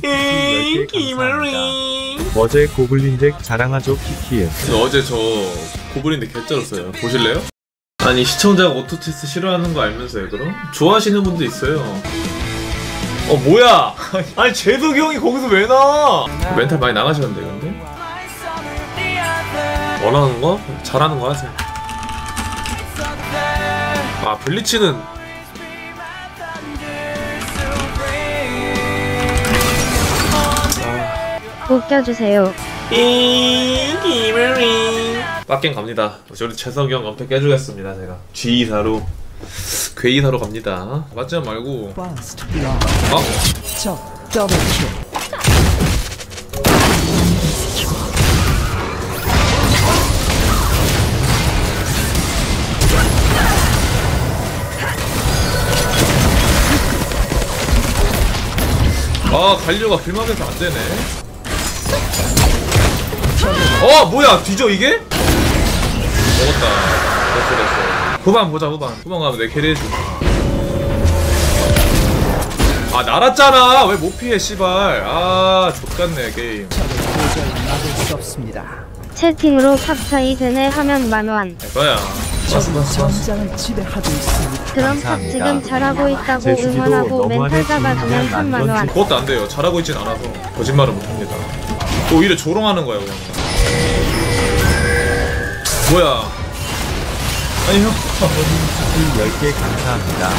10개 감사합니다. 어제 고블린 덱 자랑하죠 키키에 어제 저 고블린 덱 개쩔었어요. 보실래요? 아니 시청자가 오토체스 싫어하는 거 알면서요 그럼? 좋아하시는 분도 있어요. 어 뭐야? 아니 재석이 형이 거기서 왜 나? 멘탈 많이 나가셨는데 근데? 원하는 거? 잘하는 거 하세요. 아 블리치는 웃겨주세요. 빡갱 갑니다. 우리 재석이 형 엄청 깨주겠습니다 제가. G2사로 괴이사로 갑니다. 맞지 말고. 어? 아 갈려가 길막에서 안 되네. 어 뭐야 뒤져 이게? 먹었다. 됐어 됐어. 후반 보자 후반. 후반 가면 내 carry 해줘. 아 날았잖아. 왜 못 피해 씨발. 아 좆같네 게임. 채팅으로 탑차이 되네 하면 만원. 이거야. 전장을 지배하고 있습니다. 그럼. 탑 지금 잘하고 있다고 응원하고 멘탈 잡아주면 지금 3만원. 그것도 안 돼요. 잘하고 있진 않아서 거짓말을 못 합니다. 오히려 조롱하는 거야 그냥. 뭐야? 아니 형. 10개 감사합니다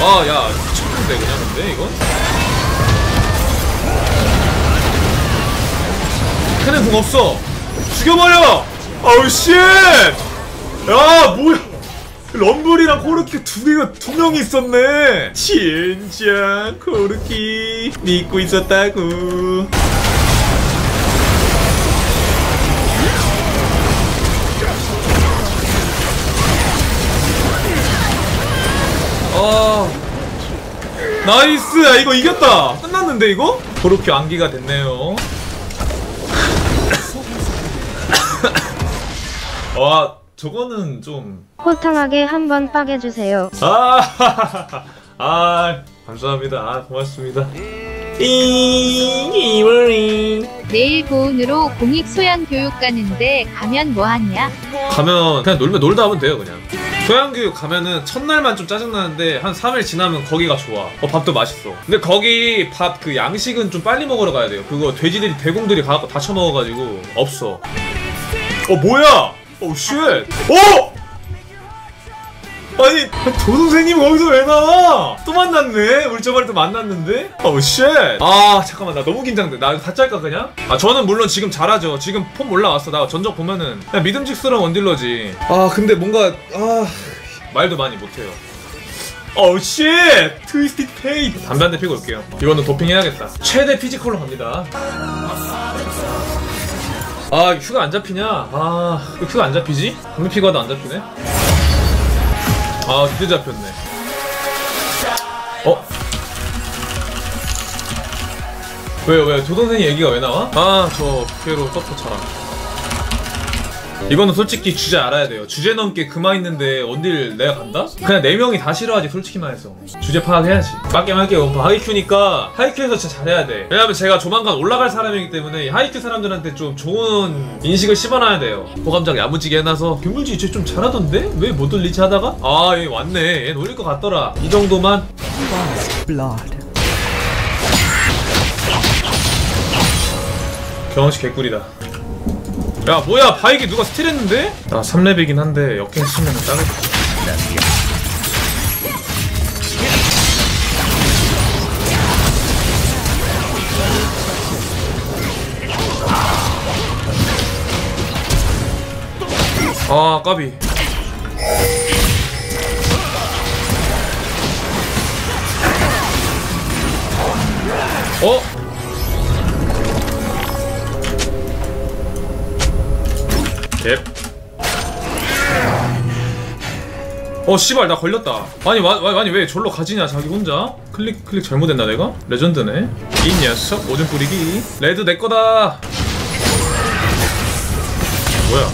아, 야, 미쳤는데, 그냥, 근데, 이건? 케넨 궁 없어! 죽여버려! 아우, shit! 야, 뭐야! 럼블이랑 코르키 두 개가 두 명이 있었네! 진짜, 코르키, 믿고 있었다고. 아 나이스. 야 이거 이겼다. 끝났는데 이거? 그렇게 안기가 됐네요. 와 저거는 좀. 호탕하게 한번 빠개주세요. 아, 아 감사합니다. 아 고맙습니다 내일 보은으로 공익 소양 교육 가는데 가면 뭐 하냐? 가면 그냥 놀면 놀다. 하면 돼요 그냥 소양교육 가면은 첫날만 좀 짜증나는데 한 3일 지나면 거기가 좋아 어 밥도 맛있어 근데 거기 밥 그 양식은 좀 빨리 먹으러 가야 돼요 그거 돼지들이 대공들이 가갖고 다. 처먹어가지고 없어 어 뭐야 oh shit 오! 아니 도선생님 거기서 왜 나와? 또 만났네? 우리 저번에 또 만났는데? Oh shit 아 잠깐만 나 너무 긴장돼. 나 이거 다 짤까 그냥? 아 저는 물론 지금 잘하죠. 지금 폼 올라왔어. 나 전적 보면은 그냥 믿음직스러운 원딜러지. 아 근데 뭔가 아 말도 많이 못해요. 어우 shit 트위스티드 페이트 담배 한 대 피고 올게요. 이거는 도핑해야겠다. 최대 피지컬로 갑니다. 아 휴가 안 잡히냐? 아왜 휴가 안 잡히지? 담배 피고 와도 안 잡히네 아 드디어 잡혔네 어? 왜요 왜요 조선생이 얘기가 왜 나와? 아저 피에로 서포 차라 이거는 솔직히 주제 알아야 돼요. 주제 넘게 그만 있는데 원딜 내가 간다? 그냥 4명이 다 싫어하지 솔직히 말해서. 주제 파악해야지. 빡겜 할게요. 원파 하이큐니까 하이큐에서 진짜 잘해야 돼. 왜냐면 제가 조만간 올라갈 사람이기 때문에 high queue 사람들한테 좀 좋은 인식을 심어놔야 돼요. 호감작 야무지게 해놔서. 괴물지 쟤 좀 잘하던데? 왜 못 올리지 하다가? 아 얘 왔네. 얘 놀릴 것 같더라. 이 정도만. 경험치 개꿀이다 야 뭐야 바이게 누가 스틸했는데? 나 3렙이긴 한데 역행 치면 짜겠다 아 까비 어? 어 씨발 나 걸렸다. 아니 와, 와, 아니 왜 절로 가지냐 자기 혼자? 클릭 클릭 잘못했나 내가? 레전드네. 이 녀석 오줌 뿌리기. 레드 내 거다. 뭐야?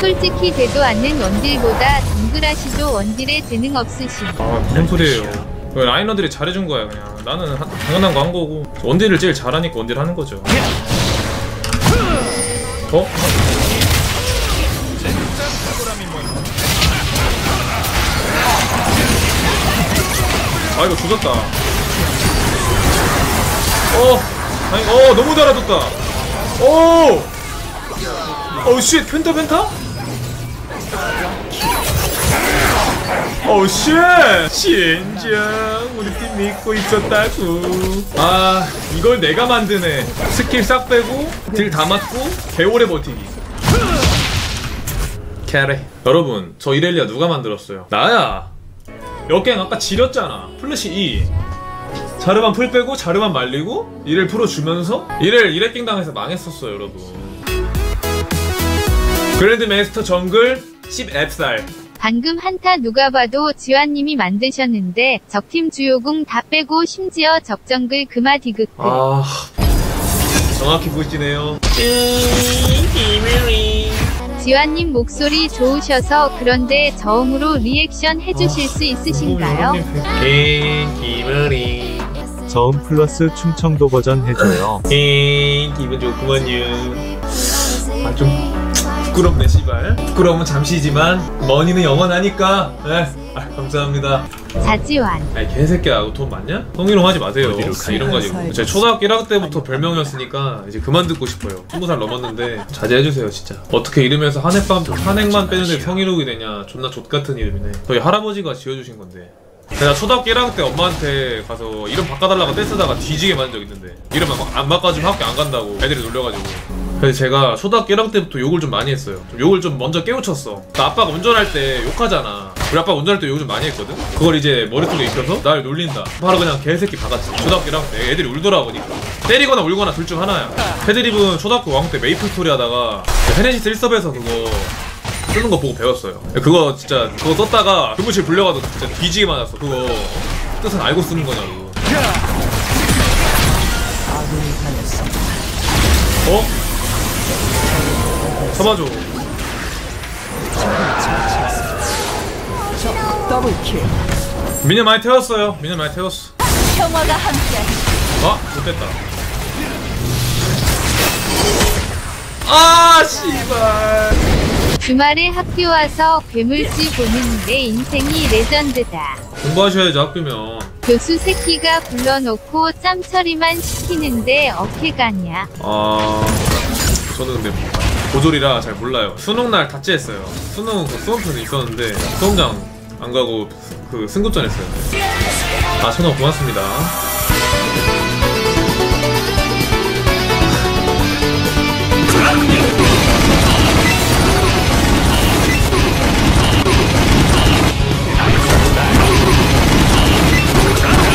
솔직히 되도 않는 원딜보다 정글하시죠 원딜에 재능 없으심. 아 무슨 소리예요 그 라이너들이 잘해준 거야 그냥 나는 한- 당연한 거 한 거고 원딜을 제일 잘하니까 원딜 하는 거죠 어? 아 이거 조졌다 어 아니 어 너무 달아줬다 오 어우 shit penta penta? 어우 shit 진짜 우리 팀 믿고 있었다고. 아 이걸 내가 만드네. 스킬 싹 빼고 딜 다 맞고 개오래 버티기. carry 여러분 저 이렐리아 누가 만들었어요? 나야! 역갱 아까 지렸잖아. 플래시 2 자르반 풀 빼고 자르반 말리고 이를 풀어주면서 이를 이레킹 당해서 망했었어요 여러분. grandmaster 정글 10 앱살 방금 한타 누가 봐도 지환님이 만드셨는데 적팀 주요궁 다 빼고 심지어 적정글 그마 디귿. 아 정확히 보시네요 지환님 목소리 좋으셔서 그런데 저음으로 리액션 해주실 수 있으신가요? 저음 플러스 충청도 버전 해줘요. 기분 좋구만요 아좀 부끄럽네 씨발. 부끄러움은 잠시지만 머니는 영원하니까. 네. 아, 감사합니다. 자지환. 아니 개새끼야 돈 많냐? 성희롱 하지 마세요. 어디로 다 이런 거 가지고. 제가 초등학교 1학년 때부터 별명이었으니까 이제 그만 듣고 싶어요. 20살 넘었는데 자제해주세요 진짜. 어떻게 이름에서 한해밤 한핵만 빼는데 성희롱이 되냐? 존나 족같은 이름이네. 저희 할아버지가 지어주신 건데. 제가 초등학교 1학년 때 엄마한테 가서 이름 바꿔달라고 떼쓰다가 뒤지게 맞은 적 있는데 이름 막안 바꿔주면 학교 안 간다고 애들이 놀려가지고 그래서 제가 초등학교 1학년 때부터 욕을 좀 많이 했어요 좀 욕을 좀 먼저 깨우쳤어 나 아빠가 운전할 때 욕하잖아 우리 아빠가 운전할 때욕좀 많이 했거든 그걸 이제 머릿속에 익혀서 날 놀린다 바로 그냥 개새끼 박았지 초등학교 1학년 때 애들이 울더라고 보니까 때리거나 울거나 둘 중 하나야 패드립은 초등학교 5학년 때 메이플 스토리 하다가 그 헤네시스 1섭에서 그거 쓰는 거 보고 배웠어요. 그거 진짜 그거 썼다가 교무실 불려가도 진짜 뒤지게 맞았어. 그거 뜻은 알고 쓰는 거냐고. 어? 잡아줘. 미녀 많이 태웠어요. 미녀 많이 태웠어. 평화가 함께. 아, 못됐다. 아, 씨발. 주말에 학교 와서 괴물지 보는 게 인생이 레전드다. 공부하셔야죠, 학교면. 교수 새끼가 불러놓고 짬 처리만 시키는데 어케 가냐. 아, 저는 근데 고졸이라 잘 몰라요. 수능날 다찌했어요. 수능 그 수험표는 있었는데 수험장 안 가고 그 승급전 했어요. 아, 천원 고맙습니다.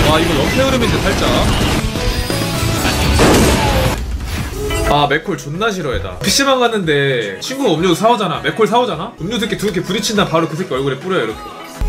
와, 이거 역회 흐름인데 살짝. 아 맥콜 존나 싫어해 나 PC방 갔는데 친구가 음료수 사오잖아. 맥콜 사오잖아? 음료수 이렇게 두개 부딪힌다 바로 그 새끼 얼굴에 뿌려요 이렇게.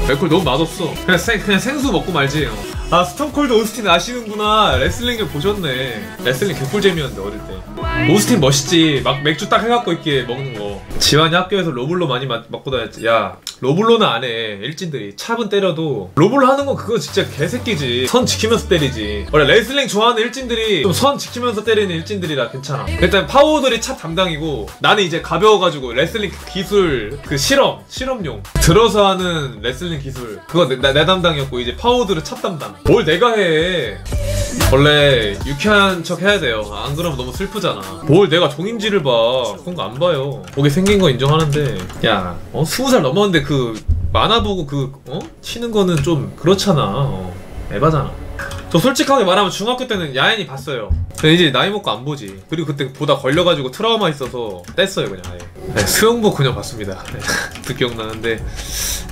맥콜 너무 맛없어. 그냥, 생, 그냥 생수 먹고 말지 어. 아 스톤콜드 오스틴 아시는구나. 레슬링 좀 보셨네. 레슬링 개꿀잼이었는데 어릴 때. 오스틴 멋있지. 막 맥주 딱 해갖고 이렇게 먹는 거. 지환이 학교에서 low blow 많이 마, 먹고 다녔지. 야 low blow는 안 해 일진들이 chop은 때려도 low blow 하는 건 그거 진짜 개새끼지. 선 지키면서 때리지. 원래 레슬링 좋아하는 일진들이 좀 선 지키면서 때리는 일진들이라 괜찮아. 일단 파워들이 chop 담당이고 나는 이제 가벼워가지고 레슬링 기술 그 실험 실험용. 들어서 하는 레슬링 기술. 그거 내, 내, 내 담당이었고 이제 파워들은 찹 담당. 뭘 내가 해 원래 유쾌한 척 해야 돼요. 안 그러면 너무 슬프잖아. 뭘 내가 종인지를 봐. 그런 거 안 봐요. 보기 생긴 거 인정하는데, 야, 어, 스무 살 넘었는데 그 만화 보고 그, 어? 치는 거는 좀 그렇잖아. 어, 에바잖아. 저 솔직하게 말하면 중학교 때는 야연이 봤어요. 근데 이제 나이 먹고 안 보지. 그리고 그때 보다 걸려가지고 트라우마 있어서 뗐어요, 그냥 아예. 네, 수영복 그냥 봤습니다. 그 기억나는데,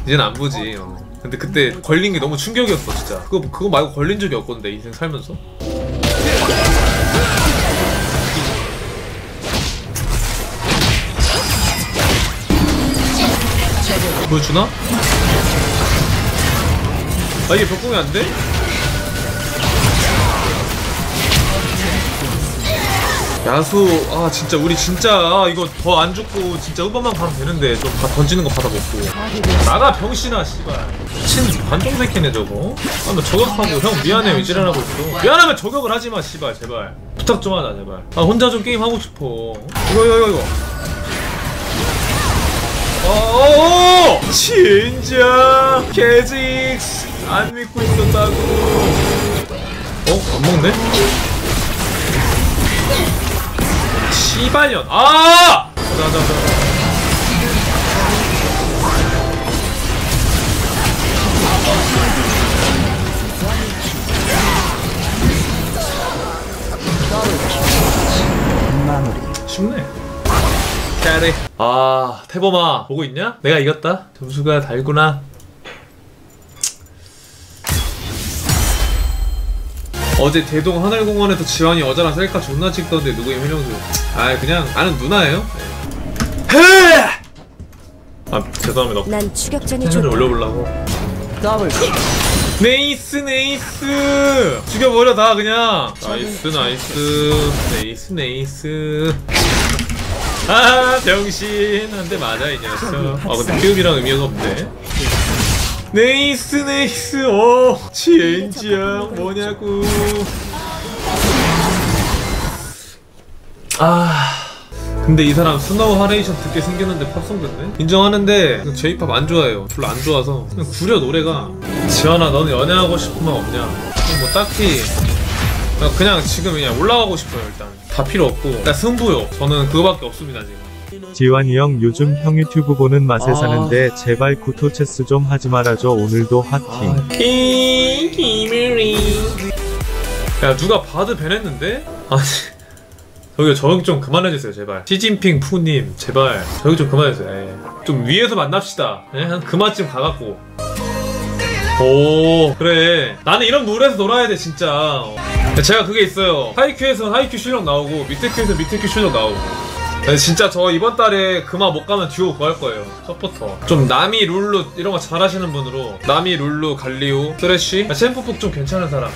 이제는 안 보지. 어. 근데 그때 걸린 게 너무 충격이었어, 진짜. 그거, 그거 말고 걸린 적이 없건데, 인생 살면서. 보여주나? 아 이게 벽공이 안 돼? 야수 아 진짜 우리 진짜 아, 이거 더 안 죽고 진짜 후반만 가면 되는데 좀다 던지는 거 받아먹고. 나가 병신아 씨발. 미친 관종 새끼네 저거. 아나 저격하고 형 미안해 위지랄하고 있어. 미안하면 저격을 하지마 씨발 제발. 부탁 좀 하자 제발. 아 혼자 좀 게임 하고 싶어. 이거 이거 이거 이거. 어! 진짜! 개직스! 안 믿고 있었다고. 어? 안 먹네? 시발년 아! 마무리. 쉽네 캐리 아 태범아 보고 있냐? 내가 이겼다 점수가 달구나 어제 대동 하늘공원에서 지환이 여자랑 셀카 존나 찍던데 누구임 해명수. 아 그냥 아는 누나예요? 네. 헤! 아 죄송합니다. 난 추격전이 tension을 좋다. 올려보려고. double kill. nice nice! 죽여버려 다 그냥. nice nice. nice nice. 아 병신 한 대 맞아 이 녀석. 아 근데 피읍이랑 의미가 없네 nice nice. 어 지엔지야. 뭐냐고. 아 근데 이 사람 Snow Halation 듣게 생겼는데 팝송 듣네? 인정하는데 제이팝 안 좋아해요. 별로 안 좋아서 그냥 구려 노래가. 지현아 너는 연애하고 싶은 말 없냐? 뭐 딱히. 그냥, 지금 그냥 올라가고 싶어요 일단. 다 필요 없고. 일단 승부요 저는 그거밖에 없습니다 지금 지환이 형 요즘 형 유튜브 보는 맛에 아. 사는데 제발 구토체스 좀 하지 말아줘. 오늘도 하팅 야 누가 봐도 배냈는데? 아니 저기 저격 좀 그만해주세요 제발. 시진핑 푸님 제발. 저격 좀 그만해주세요 예. 좀 위에서 만납시다. 예? 한 그마쯤 가갖고. 오 그래. 나는 이런 물에서 놀아야 돼 진짜. 어. 제가 그게 있어요. high queue에서 high queue 실력 나오고 밑에 queue에서 밑에 queue 실력 나오고 네, 진짜 저 이번 달에 그마 못 가면 듀오 구할 거예요. 서포터. 좀 나미 룰루 이런 거 잘하시는 분으로 나미 룰루 갈리오 쓰레쉬 아, 챔프폭 좀 괜찮은 사람.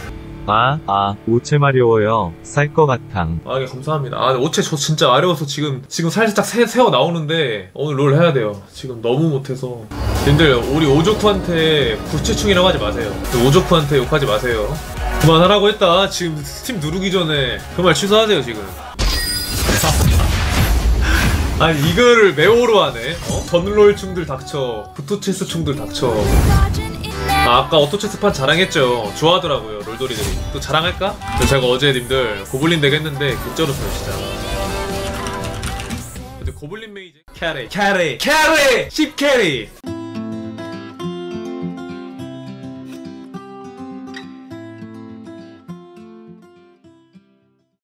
아아 우체 마려워요 쌀것 같당 아, 예, 감사합니다. 아, 오체 저 진짜 어려워서 지금, 지금 살짝 새, 세워 나오는데, 오늘 롤 해야 돼요. 지금 너무 못해서. 님들, 우리 오조쿠한테 불체충이라고 하지 마세요. 그 오조쿠한테 욕하지 마세요. 그만하라고 했다. 지금 스팀 누르기 전에 그 말 취소하세요, 지금. 아니, 이거를 매호로 하네. 어? 전롤 충들 닥쳐. 부토체스 충들 닥쳐. 아, 아까 오토체스판 자랑했죠. 좋아하더라고요, 롤돌이들이. 또 자랑할까? 제가 어제 님들 goblin deck 했는데 개쩔었어요, 진짜. 근데 goblin mage carry, carry, carry! 10 carry!